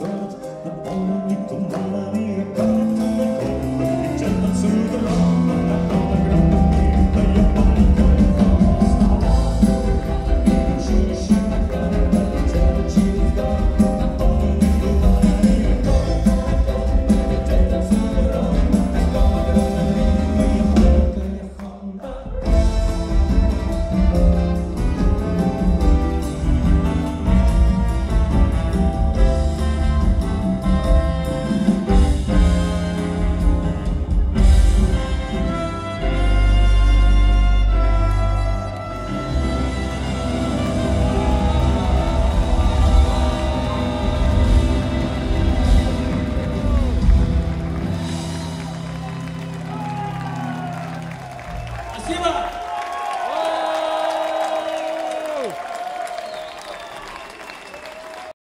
Napolnit to malami, a kamen, a kamen, a kamen, a kamen, a kamen, a kamen, a kamen, a kamen, 行吧。